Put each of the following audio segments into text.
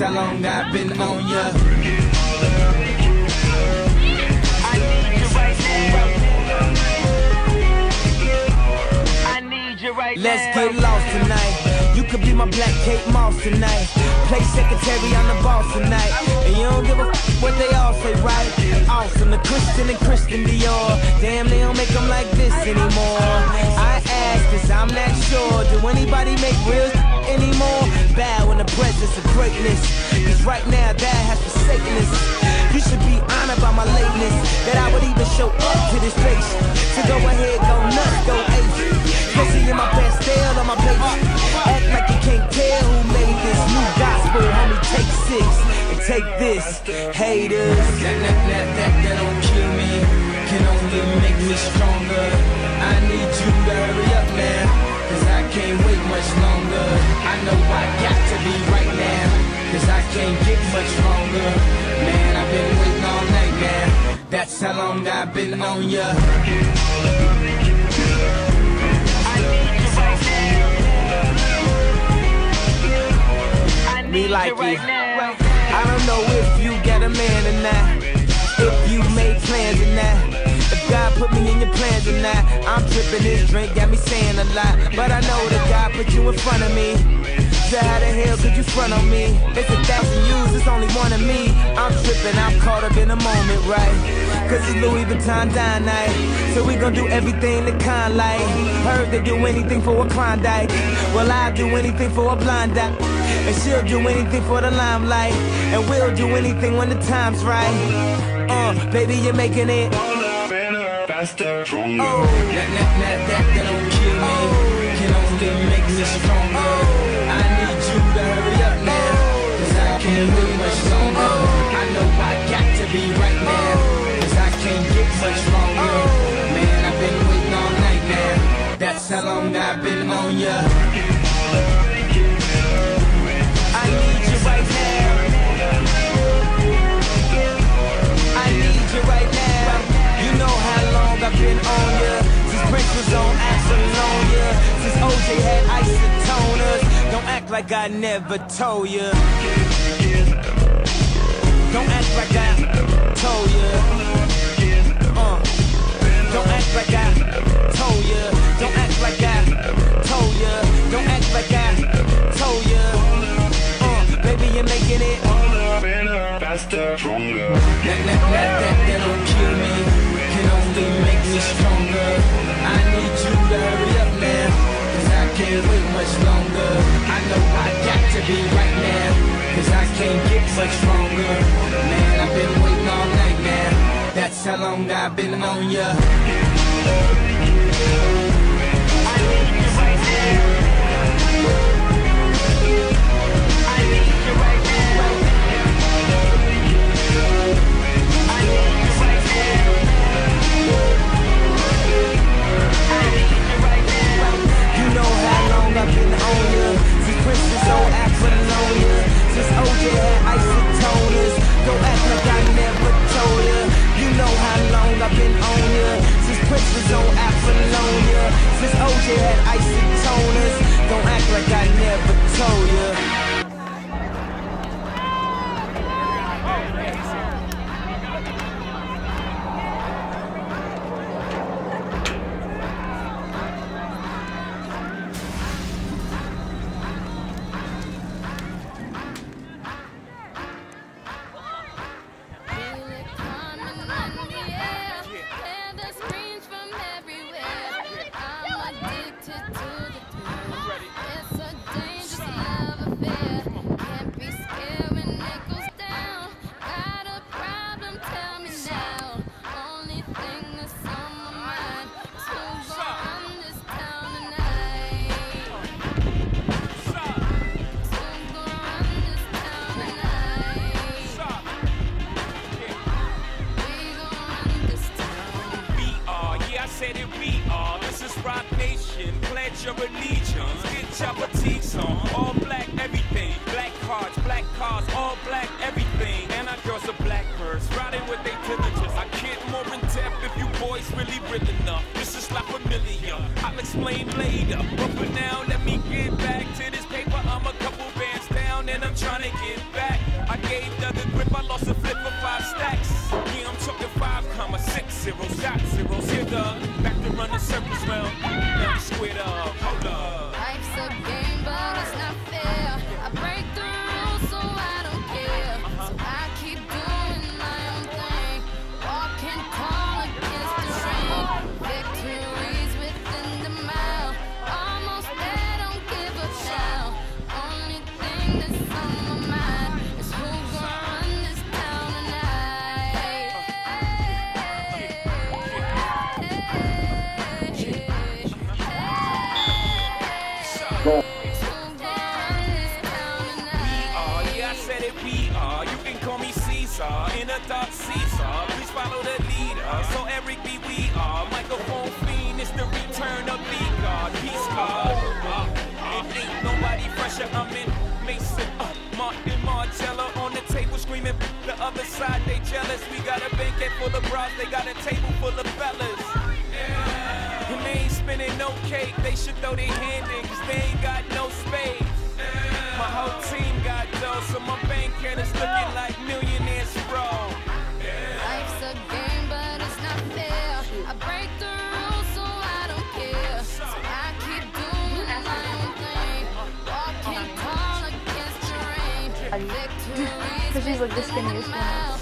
that's how long I've been on ya. I need you right now. I need you right Let's now. get lost tonight. You could be my black Kate Moss tonight. Play secretary, I'm the boss tonight. And you don't give a f- what they all say, right? Awesome, the Christian and Christian Dior. Damn, they don't make them like this anymore. I ask this, I'm not sure. Do anybody make real anymore? Bow in the presence of greatness. Cause right now, that has forsaken us. You should be honored by my lateness. That I would even show up to this place. So go ahead, go nuts, go ace. Especially in my Pastelle on my page. Act like you can't tell who made this new gospel. Homie, take six and take this. Haters. That, that, that, that, that don't kill me. Can only make me stronger. I much longer. I know I got to be right now. Cause I can't get much stronger. Man, I've been waiting all night now. That's how long I've been on ya. I need you right now. I me need like you right you. now. I don't know if you got a man or not. If you made plans or not. If God put me in your plans or not. I'm tripping this drink, got me saying a lot. But I know that God put you in front of me. So how the hell could you front on me? It's a thousand yous, it's only one of me. I'm tripping, I'm caught up in the moment, right? Cause it's Louis Vuitton Don night. So we gon' do everything the kind like. Heard they do anything for a Klondike. Well, I'll do anything for a blind eye. And she'll do anything for the limelight. And we'll do anything when the time's right. Uh, baby, you're making it. Better, faster, stronger. Oh, that, that, that, that, that don't kill me. Can make me stronger. I need you to hurry up now. Cause I can't wait much longer. I know I got to be right now. Cause I can't get much stronger. Man, I've been waiting all night now. That's how long I've been on ya. OJ had isotoners. Don't act like I never told ya. Don't act like I told ya. Uh. Don't act like I long I've been on ya. Since OJ had isotoners. Don't act like I never told ya. Said it, we in a dark Caesar. Please follow the leader. So Eric B, we got a banquet full of bras, they got a table full of fellas. Yeah. And they ain't spinning no cake, they should throw their hand in, cause they ain't got no space. My whole team got dough, so my bank account is looking like millionaires, bro. Life's a game, but it's not fair. I break the rules, so I don't care. So I keep doing my own thing, walking tall against the rain. Victories Because she's like the within skinniest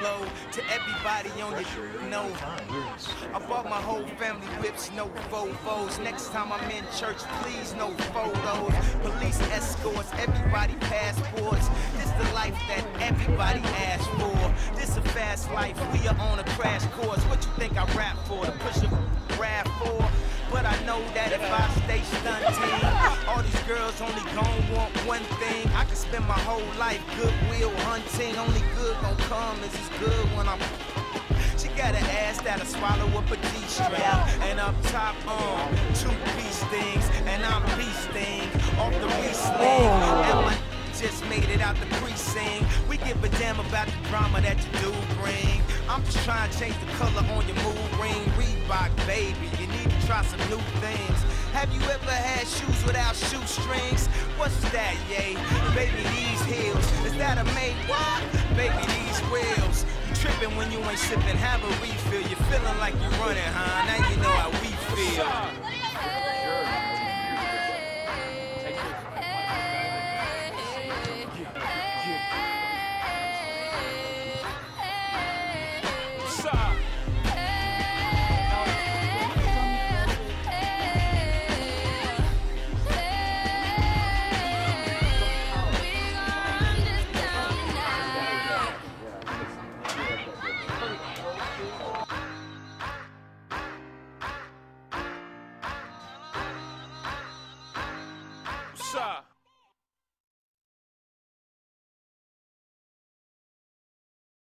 To everybody on your know. I bought my whole family whips, no Volvos. Next time I'm in church, please no photos. Police escorts, everybody passports. This is the life that everybody asks for. This a fast life, we are on a crash course. What you think I rap for? To push a rap for? But I know that if I stay stunting, all these girls only gon' want one thing. I can spend my whole life goodwill hunting. Only good gon' come is good when I'm. She got an ass that'll swallow up a G-strap And up top on two beast things And I'm beast thing off the And my just made it out the precinct We give a damn about the drama that you do bring I'm just trying to change the color on your mood ring Reebok, baby, you need to try some new things Have you ever had shoes without shoestrings? What's that, yay? Baby, these heels Is that a made what? Baby, these wheels You tripping when you ain't sipping, have a refill. You're feeling like you're running, huh? Now you know how we